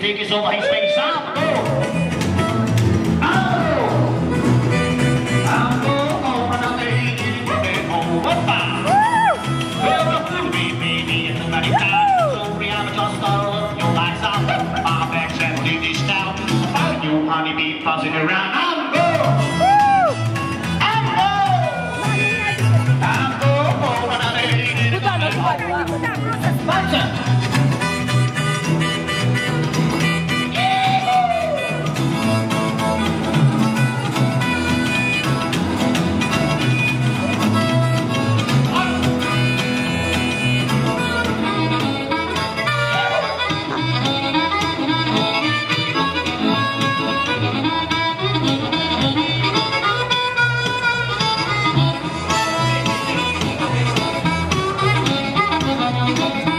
take us over his face up. Go. Oh. I'm going over go town. Sorry, I'm just all your lights out. My back's empty this town. Find you, honey, be buzzing around. I'm go. Go. you.